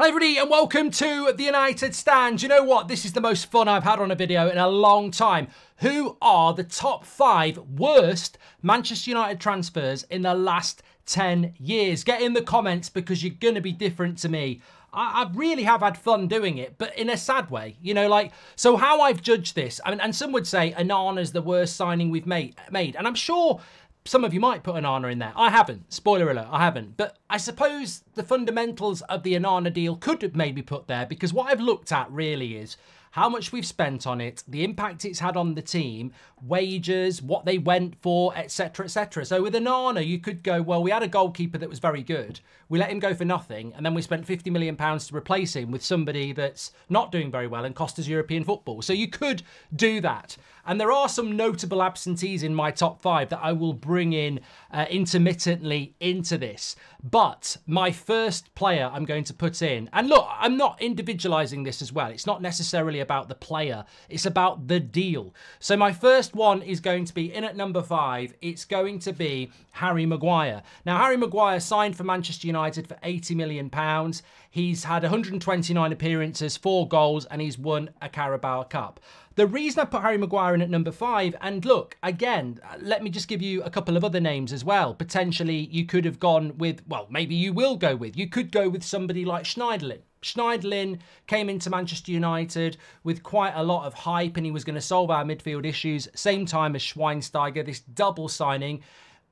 Hello everybody and welcome to the United Stand. You know what? This is the most fun I've had on a video in a long time. Who are the top five worst Manchester United transfers in the last 10 years? Get in the comments because you're going to be different to me. I, I, really have had fun doing it, but in a sad way. You know, like, so how I've judged this, I mean, and some would say Onana's the worst signing we've made, made. And I'm sure some of you might put Onana in there. I haven't. Spoiler alert, I haven't. But I suppose the fundamentals of the Onana deal could maybe put there because what I've looked at really is how much we've spent on it, the impact it's had on the team, wages, what they went for, etc., etc. So with Onana, you could go, well, we had a goalkeeper that was very good. We let him go for nothing, and then we spent 50 million pounds to replace him with somebody that's not doing very well and cost us European football. So you could do that. And there are some notable absentees in my top five that I will bring in uh, intermittently into this. But my first player I'm going to put in, and look, I'm not individualizing this as well. It's not necessarily about the player, it's about the deal. So my first one is going to be in at number five. It's going to be Harry Maguire. Now, Harry Maguire signed for Manchester United for 80 million pounds. He's had 129 appearances, four goals, and he's won a Carabao Cup. The reason I put Harry Maguire in at number five, and look, again, let me just give you a couple of other names as well. Potentially, you could have gone with, well, maybe you will go with, you could go with somebody like Schneiderlin. Schneiderlin came into Manchester United with quite a lot of hype and he was going to solve our midfield issues. Same time as Schweinsteiger, this double signing.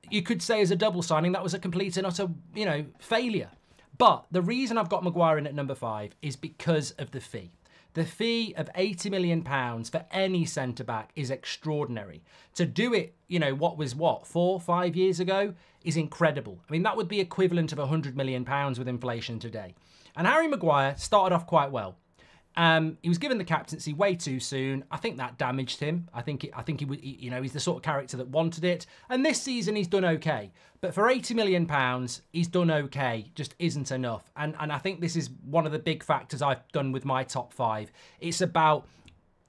You could say as a double signing, that was a complete and utter, you know, failure. But the reason I've got Maguire in at number five is because of the fee. The fee of 80 million pounds for any centre back is extraordinary. To do it, you know, what was what, four, five years ago is incredible. I mean, that would be equivalent of 100 million pounds with inflation today. And Harry Maguire started off quite well. Um, he was given the captaincy way too soon. I think that damaged him. I think it, I think he was, you know, he's the sort of character that wanted it. And this season he's done okay. But for 80 million pounds, he's done okay. Just isn't enough. And and I think this is one of the big factors I've done with my top five. It's about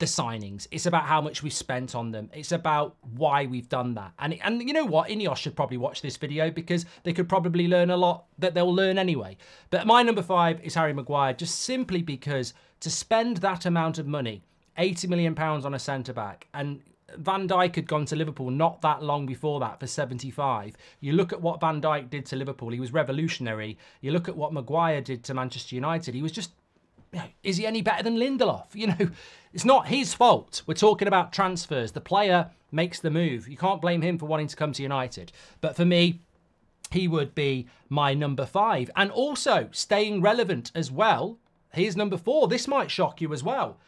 the signings. It's about how much we spent on them. It's about why we've done that. And and you know what? Ineos should probably watch this video because they could probably learn a lot that they'll learn anyway. But my number five is Harry Maguire, just simply because to spend that amount of money, 80 million pounds on a centre back, and Van Dijk had gone to Liverpool not that long before that for 75. You look at what Van Dijk did to Liverpool, he was revolutionary. You look at what Maguire did to Manchester United, he was just is he any better than Lindelof? You know, it's not his fault. We're talking about transfers. The player makes the move. You can't blame him for wanting to come to United. But for me, he would be my number five. And also staying relevant as well. Here's number four. This might shock you as well.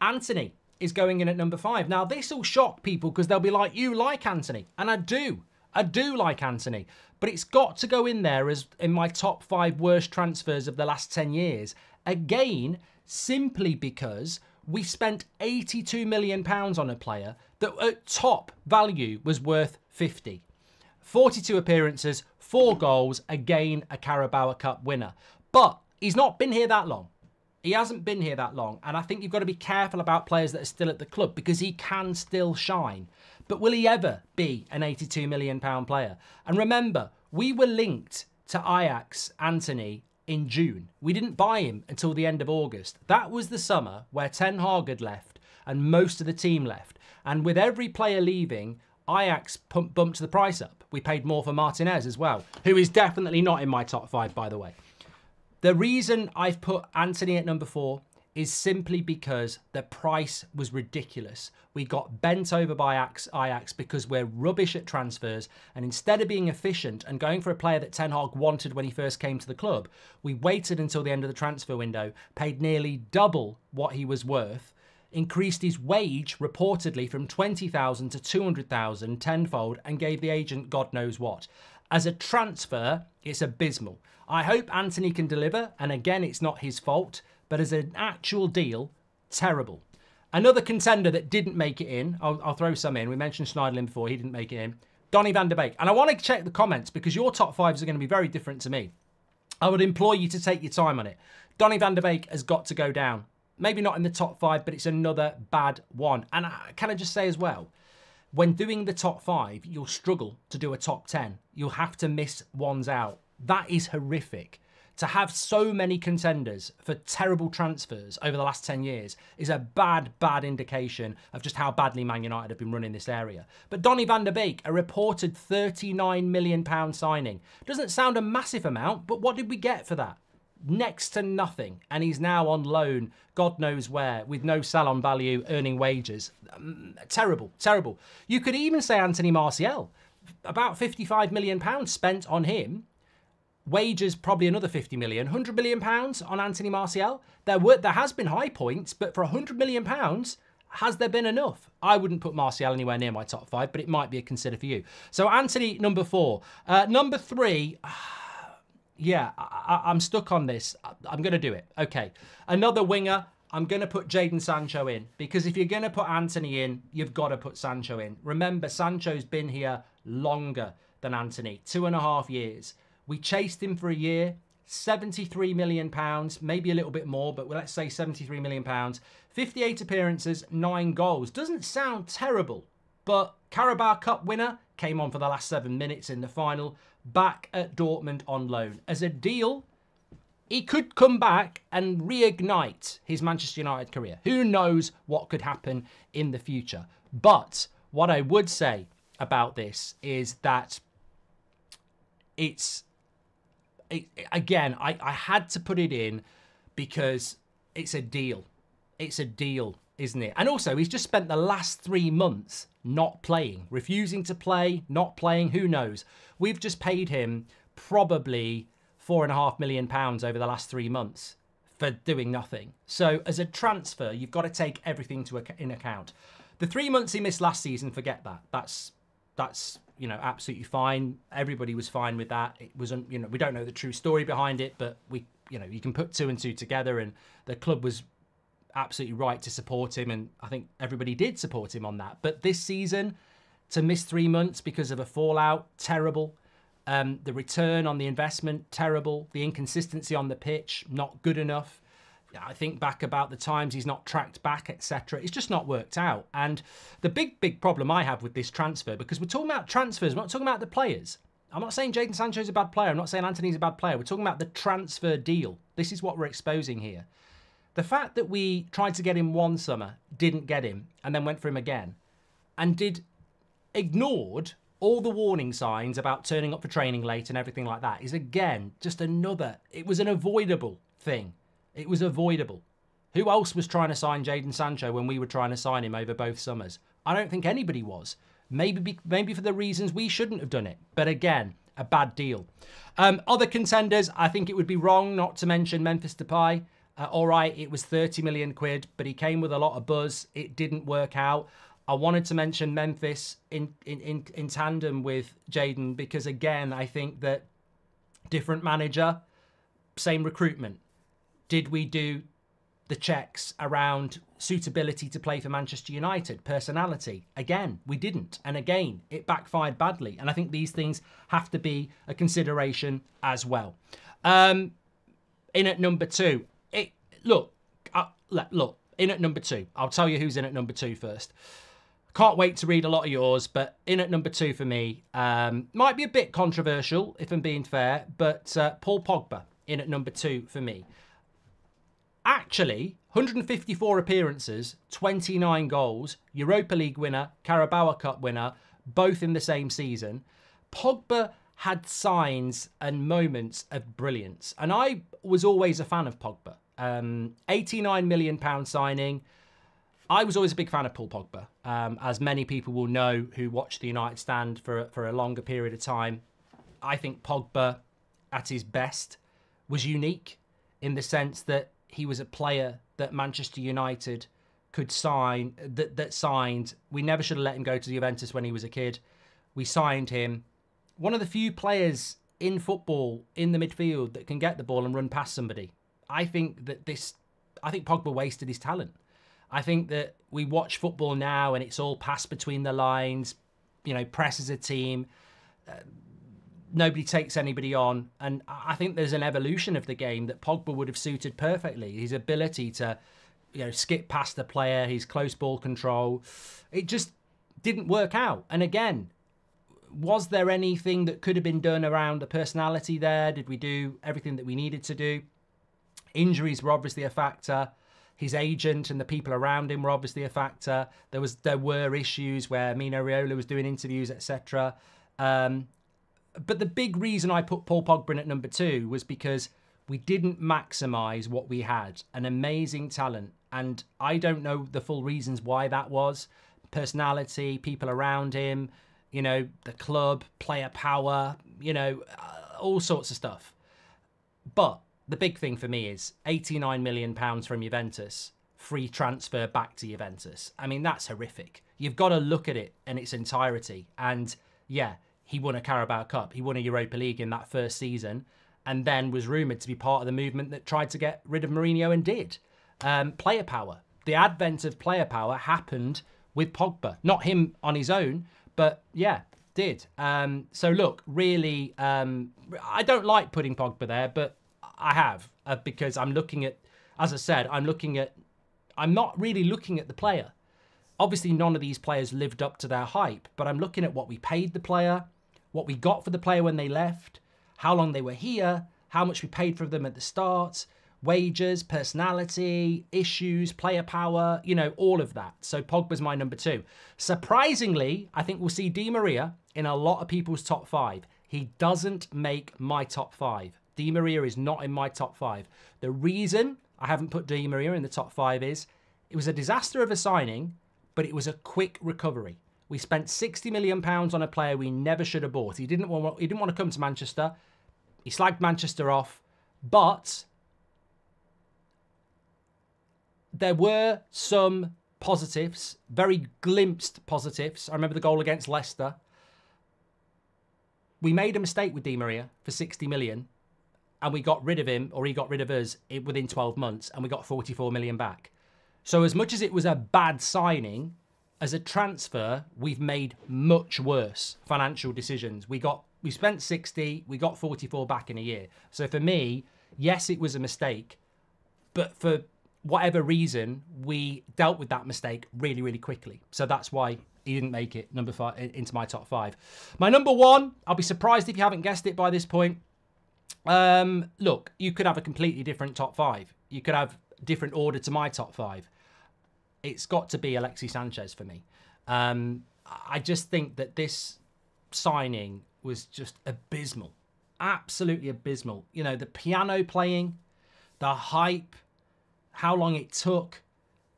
Antony is going in at number five. Now, this will shock people because they'll be like, you like Antony. And I do. I do like Antony. But it's got to go in there as in my top five worst transfers of the last 10 years. Again, simply because we spent 82 million pounds on a player that at top value was worth 50. 42 appearances, 4 goals, again a Carabao Cup winner. But he's not been here that long. He hasn't been here that long, and I think you've got to be careful about players that are still at the club because he can still shine. But will he ever be an 82 million pound player? And remember, we were linked to Ajax Antony in June. We didn't buy him until the end of August. That was the summer where Ten Hag had left and most of the team left. And with every player leaving, Ajax bumped the price up. We paid more for Martinez as well, who is definitely not in my top five, by the way. The reason I've put Antony at number four is simply because the price was ridiculous. We got bent over by Ajax because we're rubbish at transfers, and instead of being efficient and going for a player that Ten Hag wanted when he first came to the club, we waited until the end of the transfer window, paid nearly double what he was worth, increased his wage reportedly from 20,000 to 200,000 tenfold, and gave the agent God knows what. As a transfer, it's abysmal. I hope Antony can deliver, and again, it's not his fault but as an actual deal, terrible. Another contender that didn't make it in, I'll, I'll throw some in. We mentioned Schneiderlin before, he didn't make it in. Donny van der Beek. And I want to check the comments because your top fives are going to be very different to me. I would implore you to take your time on it. Donny van der Beek has got to go down. Maybe not in the top five, but it's another bad one. And I, can I just say as well, when doing the top five, you'll struggle to do a top 10. You'll have to miss ones out. That is horrific to have so many contenders for terrible transfers over the last 10 years is a bad, bad indication of just how badly Man United have been running this area. But Donny van der Beek, a reported £39 million signing. Doesn't sound a massive amount, but what did we get for that? Next to nothing. And he's now on loan, God knows where, with no sell-on value, earning wages. Um, terrible, terrible. You could even say Anthony Martial. About £55 million spent on him wages probably another 50 million. 100 million pounds on anthony martial. There were there has been high points but for 100 million pounds has there been enough? I wouldn't put martial anywhere near my top five but it might be a consider for you. So Antony number four. Uh, number three yeah I, i'm stuck on this. I'm gonna do it. Okay. Another winger. I'm going to put Jadon Sancho in because if you're going to put Antony in, you've got to put Sancho in. Remember, Sancho's been here longer than Antony, two and a half years. We chased him for a year, 73 million pounds, maybe a little bit more, but let's say 73 million pounds. 58 appearances, 9 goals. Doesn't sound terrible, but Carabao Cup winner came on for the last 7 minutes in the final, back at Dortmund on loan. As a deal, he could come back and reignite his Manchester United career. Who knows what could happen in the future? But what I would say about this is that it's it, again, I, I had to put it in because it's a deal. It's a deal, isn't it? And also, he's just spent the last three months not playing, refusing to play, not playing. Who knows? We've just paid him probably four and a half million pounds over the last three months for doing nothing. So, as a transfer, you've got to take everything to in account. The three months he missed last season, forget that. That's that's you know, absolutely fine. Everybody was fine with that. It wasn't, you know, we don't know the true story behind it, but we, you know, you can put two and two together, and the club was absolutely right to support him, and I think everybody did support him on that. But this season, to miss three months because of a fallout, terrible. Um, the return on the investment, terrible. The inconsistency on the pitch, not good enough. I think back about the times he's not tracked back, etc. It's just not worked out. And the big, big problem I have with this transfer, because we're talking about transfers, we're not talking about the players. I'm not saying Jadon Sancho's a bad player. I'm not saying Antony's a bad player. We're talking about the transfer deal. This is what we're exposing here. The fact that we tried to get him one summer, didn't get him, and then went for him again, and did ignored all the warning signs about turning up for training late and everything like that is again just another. It was an avoidable thing. It was avoidable. Who else was trying to sign Jadon Sancho when we were trying to sign him over both summers? I don't think anybody was. Maybe, maybe for the reasons we shouldn't have done it. But again, a bad deal. Um, other contenders, I think it would be wrong not to mention Memphis Depay. Uh, all right, it was 30 million quid, but he came with a lot of buzz. It didn't work out. I wanted to mention Memphis in, in, in, in tandem with Jadon because, again, I think that different manager, same recruitment. Did we do the checks around suitability to play for Manchester United, personality? Again, we didn't. And again, it backfired badly. And I think these things have to be a consideration as well. Um, in at number two, it look, uh, look, in at number two. I'll tell you who's in at number two first. Can't wait to read a lot of yours, but in at number two for me um, might be a bit controversial, if I'm being fair, but uh, Paul Pogba in at number two for me actually 154 appearances, 29 goals, Europa League winner, Carabao Cup winner, both in the same season. Pogba had signs and moments of brilliance. And I was always a fan of Pogba. Um, 89 million pound signing. I was always a big fan of Paul Pogba, um, as many people will know who watched the United stand for for a longer period of time. I think Pogba, at his best, was unique in the sense that he was a player that Manchester United could sign that that signed. We never should have let him go to the Juventus when he was a kid. We signed him. One of the few players in football in the midfield that can get the ball and run past somebody. I think that this I think Pogba wasted his talent. I think that we watch football now and it's all pass between the lines, you know, press as a team. Uh, nobody takes anybody on. And I think there's an evolution of the game that Pogba would have suited perfectly. His ability to, you know, skip past the player, his close ball control. It just didn't work out. And again, was there anything that could have been done around the personality there? Did we do everything that we needed to do? Injuries were obviously a factor. His agent and the people around him were obviously a factor. There was there were issues where Mino Raiola was doing interviews, etc. Um, but the big reason I put Paul Pogba at number two was because we didn't maximise what we had. An amazing talent. And I don't know the full reasons why that was. Personality, people around him, you know, the club, player power, you know, uh, all sorts of stuff. But the big thing for me is 89 million pounds from Juventus, free transfer back to Juventus. I mean, that's horrific. You've got to look at it in its entirety. And yeah, he won a Carabao Cup, he won a Europa League in that first season, and then was rumoured to be part of the movement that tried to get rid of Mourinho and did. Um, player power. The advent of player power happened with Pogba. Not him on his own, but yeah, did. Um, so look, really, um, I don't like putting Pogba there, but I have uh, because I'm looking at, as I said, I'm looking at, I'm not really looking at the player. Obviously, none of these players lived up to their hype, but I'm looking at what we paid the player, what we got for the player when they left, how long they were here, how much we paid for them at the start, wages, personality, issues, player power, you know, all of that. So Pogba's my number two. Surprisingly, I think we'll see Di Maria in a lot of people's top five. He doesn't make my top five. Di Maria is not in my top five. The reason I haven't put Di Maria in the top five is it was a disaster of a signing, but it was a quick recovery. We spent 60 million pounds on a player we never should have bought. He didn't want he didn't want to come to Manchester. He slagged Manchester off, but there were some positives, very glimpsed positives. I remember the goal against Leicester. We made a mistake with Di Maria for 60 million and we got rid of him, or he got rid of us within 12 months, and we got 44 million back. So, as much as it was a bad signing, as a transfer, we've made much worse financial decisions. We got we spent 60, we got 44 back in a year. So for me, yes, it was a mistake, but for whatever reason, we dealt with that mistake really, really quickly. So that's why he didn't make it number five into my top five. My number one, I'll be surprised if you haven't guessed it by this point. Um, look, you could have a completely different top five. You could have different order to my top five. It's got to be Alexis Sanchez for me. Um, I just think that this signing was just abysmal, absolutely abysmal. You know, the piano playing, the hype, how long it took.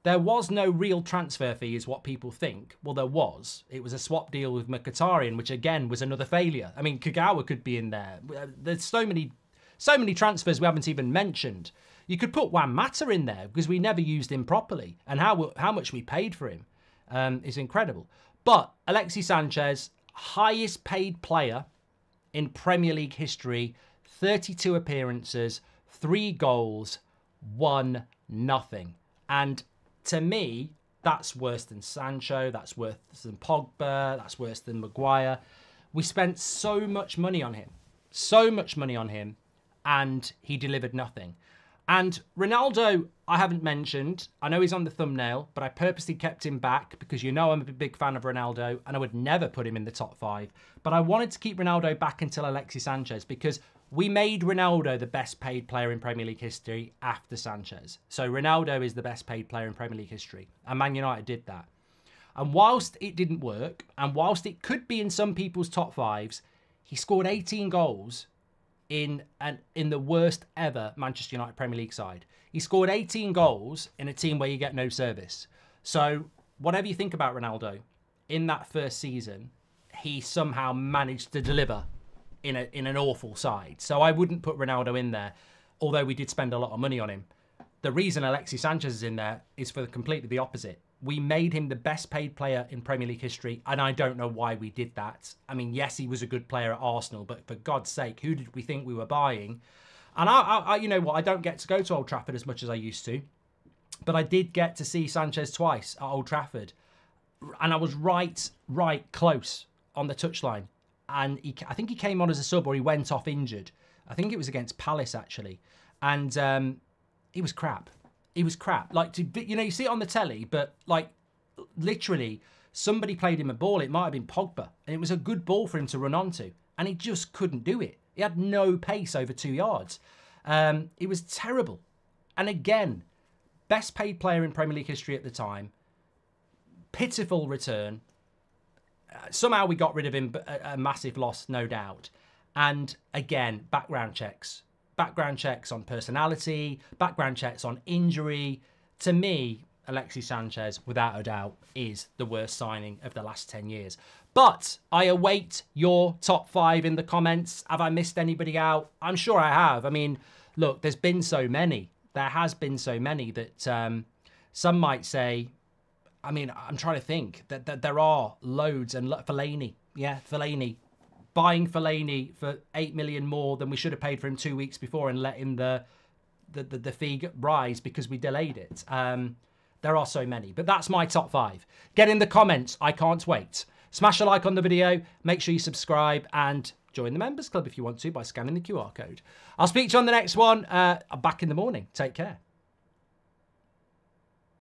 There was no real transfer fee, is what people think. Well, there was. It was a swap deal with Mkhitaryan, which again was another failure. I mean, Kagawa could be in there. There's so many, so many transfers we haven't even mentioned. You could put Juan Mata in there because we never used him properly, and how how much we paid for him um, is incredible. But Alexis Sanchez, highest paid player in Premier League history, 32 appearances, three goals, one nothing, and to me, that's worse than Sancho, that's worse than Pogba, that's worse than Maguire. We spent so much money on him, so much money on him, and he delivered nothing. And Ronaldo, I haven't mentioned. I know he's on the thumbnail, but I purposely kept him back because you know I'm a big fan of Ronaldo and I would never put him in the top five. But I wanted to keep Ronaldo back until Alexis Sanchez because we made Ronaldo the best paid player in Premier League history after Sanchez. So Ronaldo is the best paid player in Premier League history. And Man United did that. And whilst it didn't work, and whilst it could be in some people's top fives, he scored 18 goals in an in the worst ever Manchester United Premier League side. He scored 18 goals in a team where you get no service. So whatever you think about Ronaldo, in that first season, he somehow managed to deliver in a in an awful side. So I wouldn't put Ronaldo in there, although we did spend a lot of money on him. The reason Alexis Sanchez is in there is for completely the opposite. We made him the best paid player in Premier League history, and I don't know why we did that. I mean, yes, he was a good player at Arsenal, but for God's sake, who did we think we were buying? And I, I, you know what, I don't get to go to Old Trafford as much as I used to, but I did get to see Sanchez twice at Old Trafford, and I was right, right close on the touchline and he, I think he came on as a sub or he went off injured. I think it was against Palace actually, and um, he was crap. He was crap. Like to you know you see it on the telly, but like literally somebody played him a ball. It might have been Pogba, and it was a good ball for him to run onto, and he just couldn't do it. He had no pace over two yards. Um, it was terrible. And again, best paid player in Premier League history at the time, pitiful return. Uh, somehow we got rid of him, a massive loss, no doubt. And again, background checks. Background checks on personality, background checks on injury. To me, Alexis Sanchez, without a doubt, is the worst signing of the last 10 years. But I await your top five in the comments. Have I missed anybody out? I'm sure I have. I mean, look, there's been so many. There has been so many that um, some might say, I mean, I'm trying to think that, that there are loads and Fellaini, yeah, Fellaini, buying Fellaini for eight million more than we should have paid for him two weeks before and letting the the, the, the fee rise because we delayed it. Um, there are so many, but that's my top five. Get in the comments. I can't wait. Smash a like on the video. Make sure you subscribe and join the members club if you want to by scanning the QR code. I'll speak to you on the next one. Uh, back in the morning. Take care.